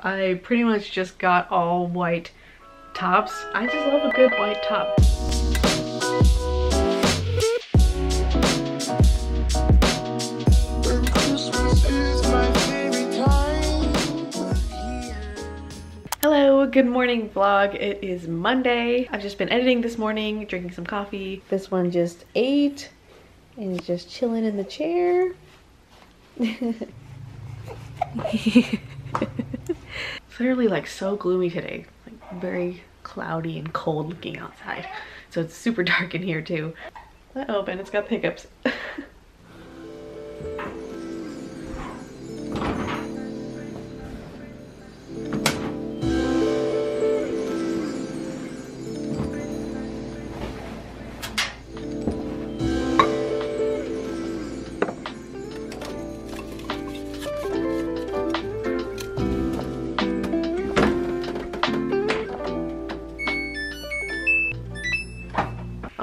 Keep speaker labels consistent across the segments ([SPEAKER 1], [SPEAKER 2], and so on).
[SPEAKER 1] I pretty much just got all white tops. I just love a good white top. Hello, good morning vlog. It is Monday. I've just been editing this morning, drinking some coffee. This one just ate and is just chilling in the chair. literally like so gloomy today. Like very cloudy and cold looking outside. So it's super dark in here too. Let open, it's got pickups.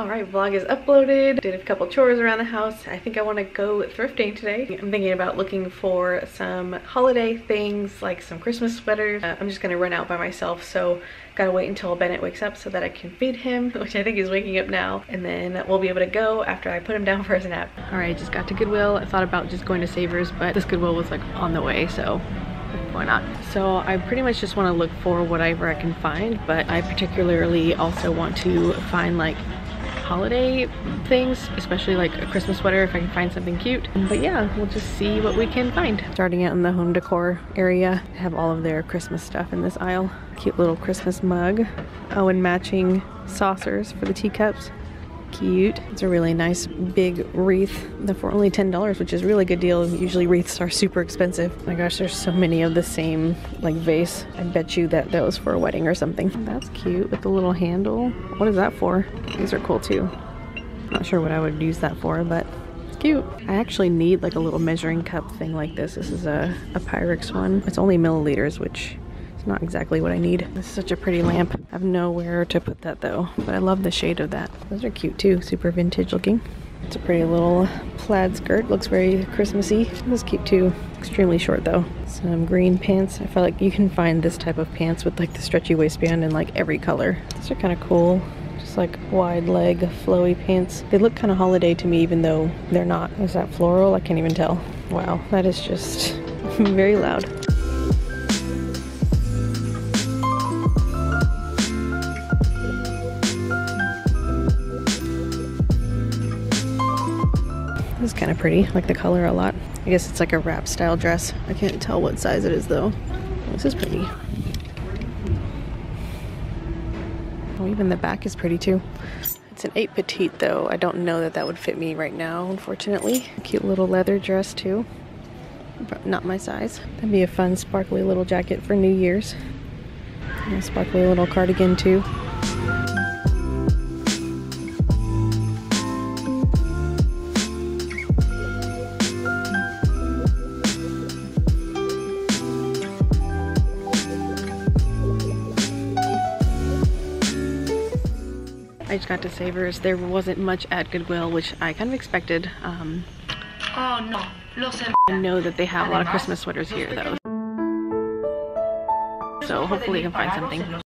[SPEAKER 1] Alright, vlog is uploaded. Did a couple chores around the house. I think I want to go thrifting today. I'm thinking about looking for some holiday things like some Christmas sweaters. Uh, I'm just going to run out by myself so gotta wait until Bennett wakes up so that I can feed him, which I think he's waking up now. And then we'll be able to go after I put him down for his nap. Alright, just got to Goodwill. I thought about just going to Savers, but this Goodwill was like on the way, so why not? So I pretty much just want to look for whatever I can find, but I particularly also want to find like holiday things, especially like a Christmas sweater if I can find something cute. But yeah, we'll just see what we can find. Starting out in the home decor area, have all of their Christmas stuff in this aisle. Cute little Christmas mug. Oh, and matching saucers for the teacups cute. It's a really nice big wreath for only $10, which is a really good deal. Usually wreaths are super expensive. Oh my gosh, there's so many of the same like vase. I bet you that that was for a wedding or something. That's cute with the little handle. What is that for? These are cool too. Not sure what I would use that for, but it's cute. I actually need like a little measuring cup thing like this. This is a, a Pyrex one. It's only milliliters, which not exactly what I need. This is such a pretty lamp. I have nowhere to put that though, but I love the shade of that. Those are cute too, super vintage looking. It's a pretty little plaid skirt, looks very Christmassy. Is cute too, extremely short though. Some green pants. I feel like you can find this type of pants with like the stretchy waistband in like every color. These are kind of cool Just like wide leg flowy pants they look kind of holiday to me even though they're not is that floral i can't even tell wow that is just very loud Is kind of pretty, like the color a lot. I guess it's like a wrap style dress. I can't tell what size it is though. This is pretty. Oh, even the back is pretty too. It's an 8 petite though. I don't know that that would fit me right now, unfortunately. Cute little leather dress too. But not my size. That'd be a fun sparkly little jacket for New Year's. And a sparkly little cardigan too. I just got to Savers. There wasn't much at Goodwill, which I kind of expected. Um, oh no. I know that they have a lot of Christmas sweaters here though. So hopefully I can find something.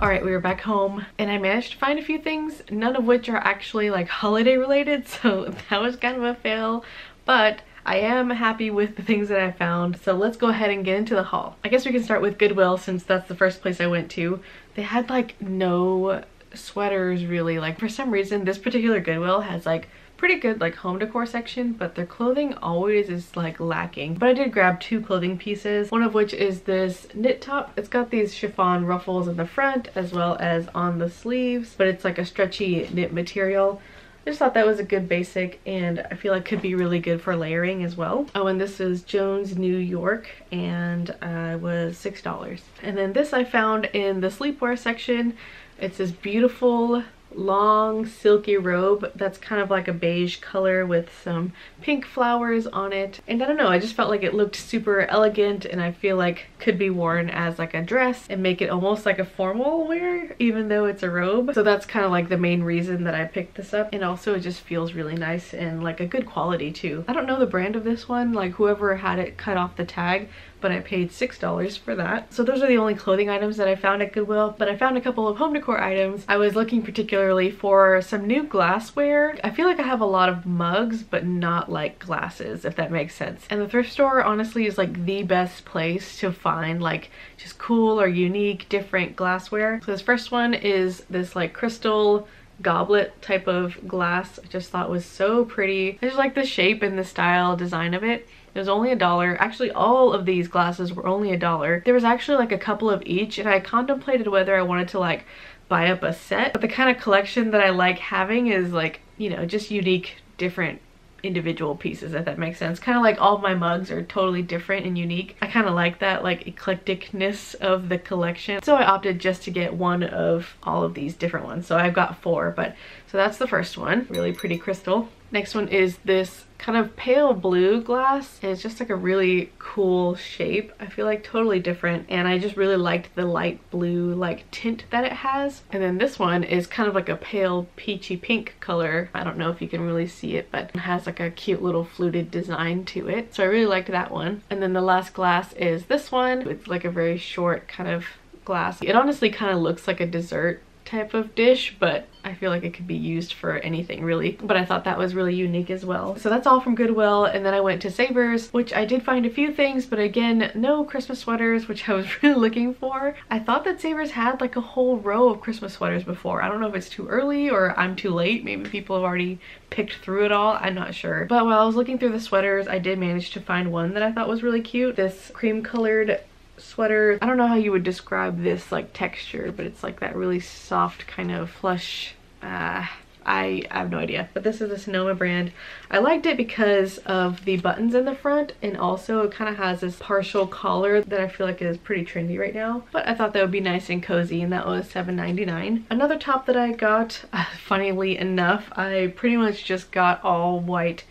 [SPEAKER 1] All right we are back home and i managed to find a few things none of which are actually like holiday related so that was kind of a fail but I am happy with the things that I found, so let's go ahead and get into the haul. I guess we can start with Goodwill since that's the first place I went to. They had like no sweaters really. Like for some reason, this particular Goodwill has like pretty good like home decor section but their clothing always is like lacking but i did grab two clothing pieces one of which is this knit top it's got these chiffon ruffles in the front as well as on the sleeves but it's like a stretchy knit material I just thought that was a good basic and I feel like could be really good for layering as well. Oh, and this is Jones New York and uh, was $6. And then this I found in the sleepwear section. It's this beautiful long silky robe that's kind of like a beige color with some pink flowers on it. And I don't know I just felt like it looked super elegant and I feel like could be worn as like a dress and make it almost like a formal wear even though it's a robe. So that's kind of like the main reason that I picked this up. And also it just feels really nice and like a good quality too. I don't know the brand of this one like whoever had it cut off the tag but I paid $6 for that. So those are the only clothing items that I found at Goodwill, but I found a couple of home decor items. I was looking particularly for some new glassware. I feel like I have a lot of mugs, but not like glasses, if that makes sense. And the thrift store honestly is like the best place to find like just cool or unique different glassware. So this first one is this like crystal goblet type of glass I just thought was so pretty. I just like the shape and the style design of it. It was only a dollar. Actually, all of these glasses were only a dollar. There was actually like a couple of each and I contemplated whether I wanted to like buy up a set. But the kind of collection that I like having is like, you know, just unique, different individual pieces if that makes sense kind of like all my mugs are totally different and unique i kind of like that like eclecticness of the collection so i opted just to get one of all of these different ones so i've got four but so that's the first one really pretty crystal Next one is this kind of pale blue glass. And it's just like a really cool shape. I feel like totally different. And I just really liked the light blue like tint that it has. And then this one is kind of like a pale peachy pink color. I don't know if you can really see it but it has like a cute little fluted design to it. So I really liked that one. And then the last glass is this one it's like a very short kind of glass. It honestly kind of looks like a dessert type of dish, but I feel like it could be used for anything really. But I thought that was really unique as well. So that's all from Goodwill. And then I went to Savers, which I did find a few things, but again, no Christmas sweaters, which I was really looking for. I thought that Savers had like a whole row of Christmas sweaters before. I don't know if it's too early or I'm too late. Maybe people have already picked through it all. I'm not sure. But while I was looking through the sweaters, I did manage to find one that I thought was really cute. This cream colored sweater. I don't know how you would describe this like texture, but it's like that really soft kind of plush, uh, I, I have no idea. But this is a Sonoma brand. I liked it because of the buttons in the front and also it kind of has this partial collar that I feel like is pretty trendy right now. But I thought that would be nice and cozy and that was $7.99. Another top that I got, uh, funnily enough, I pretty much just got all white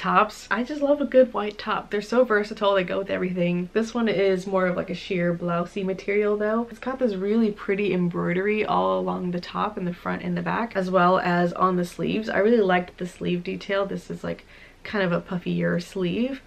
[SPEAKER 1] tops. I just love a good white top. They're so versatile, they go with everything. This one is more of like a sheer blousey material though. It's got this really pretty embroidery all along the top and the front and the back as well as on the sleeves. I really liked the sleeve detail. This is like kind of a puffier sleeve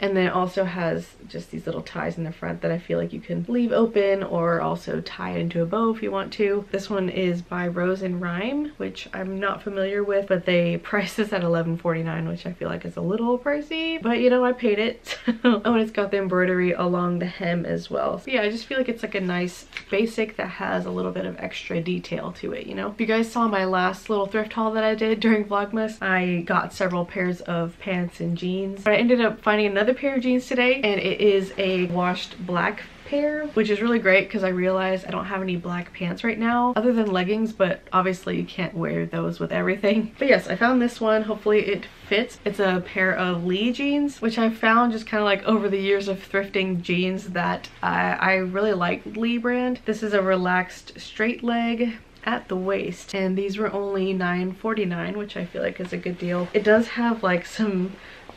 [SPEAKER 1] and then it also has just these little ties in the front that I feel like you can leave open or also tie into a bow if you want to. This one is by Rose and Rhyme, which I'm not familiar with, but they price this at $11.49, which I feel like is a little pricey, but you know, I paid it. oh, and it's got the embroidery along the hem as well. So yeah, I just feel like it's like a nice basic that has a little bit of extra detail to it, you know? If you guys saw my last little thrift haul that I did during Vlogmas, I got several pairs of pants and jeans, but I ended up finding another another pair of jeans today and it is a washed black pair which is really great because I realized I don't have any black pants right now other than leggings but obviously you can't wear those with everything. But yes I found this one. Hopefully it fits. It's a pair of Lee jeans which I found just kind of like over the years of thrifting jeans that I, I really like Lee brand. This is a relaxed straight leg at the waist and these were only $9.49 which I feel like is a good deal. It does have like some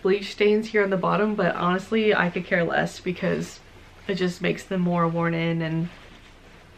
[SPEAKER 1] bleach stains here on the bottom, but honestly, I could care less because it just makes them more worn in and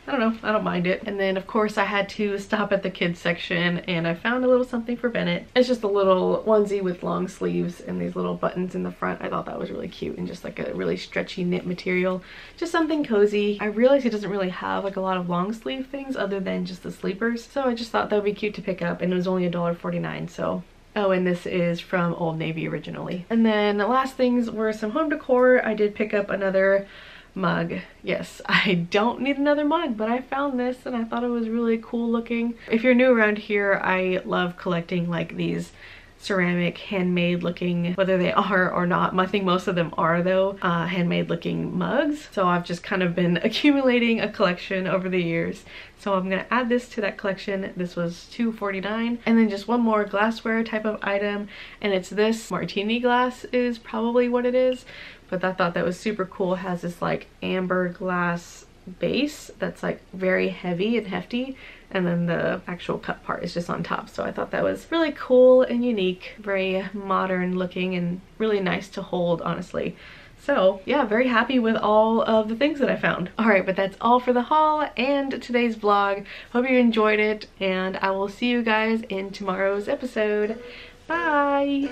[SPEAKER 1] I don't know, I don't mind it. And then of course I had to stop at the kids section and I found a little something for Bennett. It's just a little onesie with long sleeves and these little buttons in the front. I thought that was really cute and just like a really stretchy knit material. Just something cozy. I realized he doesn't really have like a lot of long sleeve things other than just the sleepers. So I just thought that would be cute to pick up and it was only $1.49 so Oh, and this is from Old Navy originally. And then the last things were some home decor. I did pick up another mug. Yes, I don't need another mug, but I found this and I thought it was really cool looking. If you're new around here, I love collecting like these ceramic handmade looking whether they are or not. I think most of them are though uh, handmade looking mugs. So i've just kind of been accumulating a collection over the years. So i'm gonna add this to that collection. This was 2.49 and then just one more glassware type of item and it's this. Martini glass is probably what it is but I thought that was super cool. It has this like amber glass base that's like very heavy and hefty and then the actual cup part is just on top so I thought that was really cool and unique very modern looking and really nice to hold honestly so yeah, very happy with all of the things that I found. Alright, but that's all for the haul and today's vlog. Hope you enjoyed it and I will see you guys in tomorrow's episode. Bye!